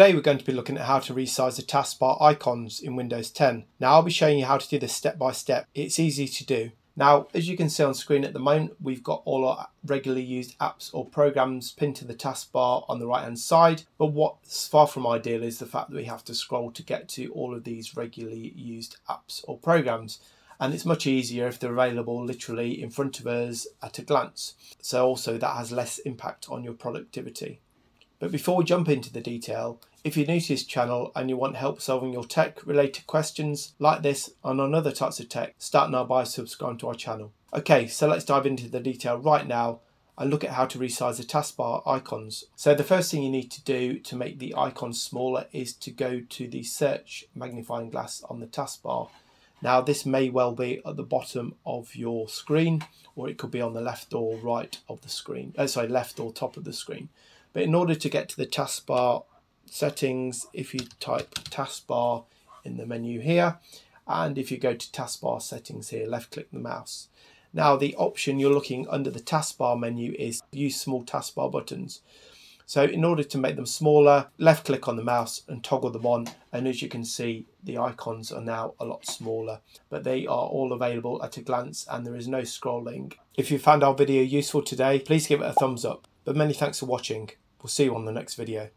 Today we're going to be looking at how to resize the taskbar icons in Windows 10. Now I'll be showing you how to do this step by step. It's easy to do. Now, as you can see on screen at the moment, we've got all our regularly used apps or programs pinned to the taskbar on the right hand side. But what's far from ideal is the fact that we have to scroll to get to all of these regularly used apps or programs. And it's much easier if they're available literally in front of us at a glance. So also that has less impact on your productivity. But before we jump into the detail, if you're new to this channel and you want help solving your tech related questions like this and on other types of tech, start now by subscribing to our channel. Okay, so let's dive into the detail right now and look at how to resize the taskbar icons. So the first thing you need to do to make the icons smaller is to go to the search magnifying glass on the taskbar. Now this may well be at the bottom of your screen or it could be on the left or right of the screen, oh, sorry, left or top of the screen. But in order to get to the taskbar settings, if you type taskbar in the menu here, and if you go to taskbar settings here, left click the mouse. Now the option you're looking under the taskbar menu is use small taskbar buttons. So in order to make them smaller, left click on the mouse and toggle them on. And as you can see, the icons are now a lot smaller, but they are all available at a glance and there is no scrolling. If you found our video useful today, please give it a thumbs up. But many thanks for watching. We'll see you on the next video.